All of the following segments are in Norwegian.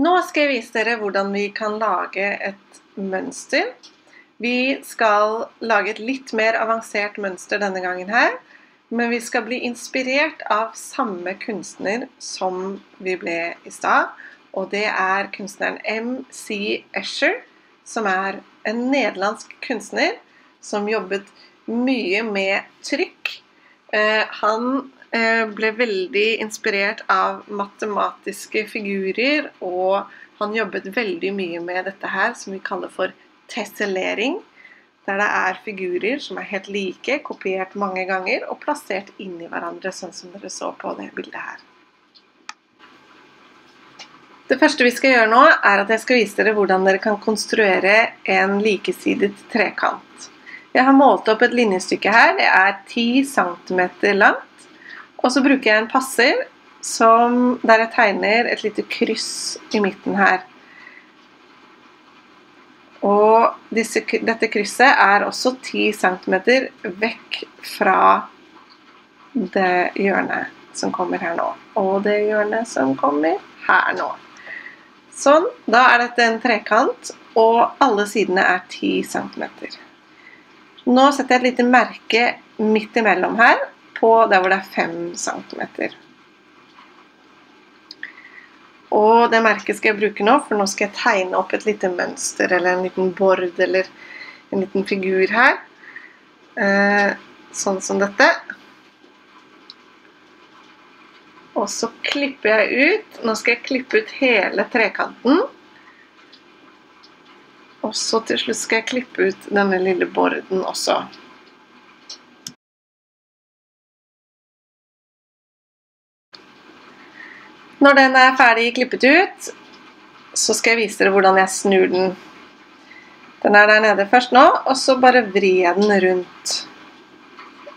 Nå skal jeg vise dere hvordan vi kan lage et mønster. Vi skal lage et litt mer avansert mønster denne gangen her, men vi skal bli inspirert av samme kunstner som vi ble i stad, og det er kunstneren M.C. Escher, som er en nederlandsk kunstner som jobbet mye med trykk. Eh, han ble veldig inspirert av matematiske figurer, og han jobbet veldig mye med dette her som vi kaller for tessellering. Der det er figurer som er helt like, kopiert mange ganger og plassert inn i hverandre, sånn som dere så på det bildet her. Det første vi skal gjøre nå, er at jeg skal vise dere hvordan dere kan konstruere en likesidet trekant. Jeg har målt opp et linjestykke her. Det er 10 cm langt. Og så bruker jeg en passer som, der jeg tegner et lite kryss i midten her. Og disse, dette krysset er også 10 cm vekk fra det hjørnet som kommer her nå. Og det hjørnet som kommer her nå. Sånn. Da er dette en trekant, og alle sidene er 10 cm. Nå setter jeg et lite merke midt imellom her, på der hvor det er 5 cm. Og det merket skal jeg bruke nå, for nå skal jeg tegne opp et lite mønster eller en liten bord eller en liten figur her. Eh, sånn som dette. Og så klipper jeg ut. Nå skal jeg klippe ut hele trekanten. Og så til slutt skal jeg klippe ut denne lille borden også. Når den er ferdig klippet ut, så skal jeg vise dere hvordan jeg snur den. Den er der nede først nå, og så bare vrir den rundt.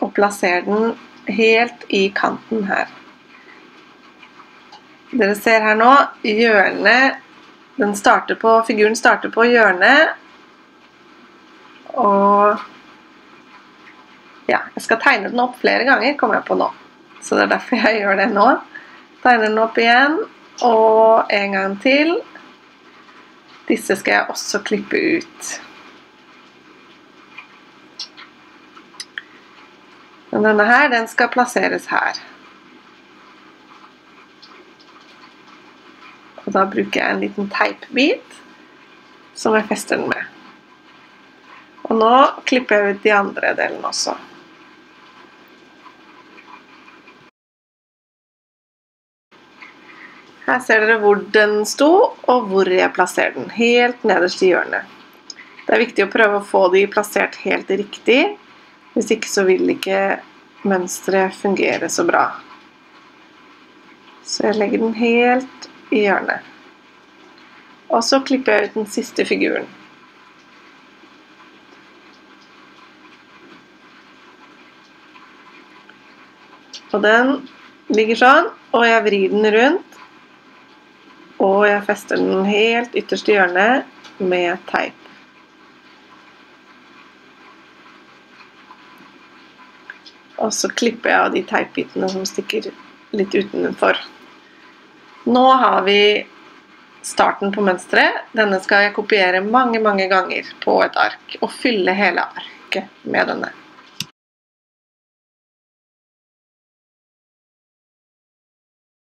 Og plasserer den helt i kanten her. Dere ser her nå, hjørnet den starter på, Figuren starter på hjørnet. Og ja, jeg skal tegne den opp flere ganger, kommer jeg på nå. Så det er derfor jeg gjør det nå. Tegner den opp igjen, og en gang til. Disse skal jeg også klippe ut. Men denne her, den skal plasseres her. Og da bruker jeg en liten teipbit som jeg fester den med. Og nå klipper jeg ut de andre delene også. Her ser dere hvor den sto, og hvor jeg plasserer den. Helt nederst i hjørnet. Det er viktig å prøve å få de plassert helt riktig. Hvis ikke så vil ikke mønsteret fungere så bra. Så jeg legger den helt i hjørnet. Og så klipper jeg ut den siste figuren. Og den ligger sånn, og jeg vrir den rundt og jeg fester den helt ytterst i hjørnet med teip. Og så klipper jeg av de teipbitene som stikker litt utenfor. Nå har vi starten på mønstret. Denne skal jeg kopiere mange, mange ganger på et ark. Og fylle hele arket med denne.